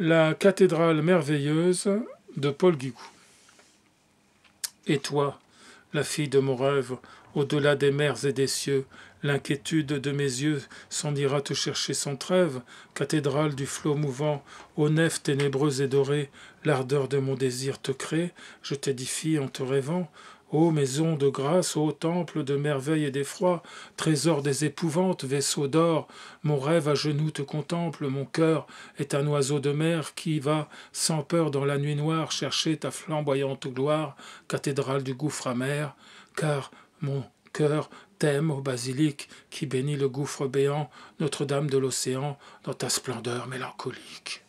La cathédrale merveilleuse de Paul Guigou. Et toi, la fille de mon rêve, au-delà des mers et des cieux, l'inquiétude de mes yeux s'en ira te chercher sans trêve, cathédrale du flot mouvant, aux nefs ténébreuses et dorées, l'ardeur de mon désir te crée, je t'édifie en te rêvant, Ô maison de grâce, ô temple de merveille et d'effroi, trésor des épouvantes, vaisseau d'or, mon rêve à genoux te contemple, mon cœur est un oiseau de mer qui va, sans peur dans la nuit noire, chercher ta flamboyante gloire, cathédrale du gouffre amer, car mon cœur t'aime au basilic qui bénit le gouffre béant, Notre-Dame de l'océan, dans ta splendeur mélancolique.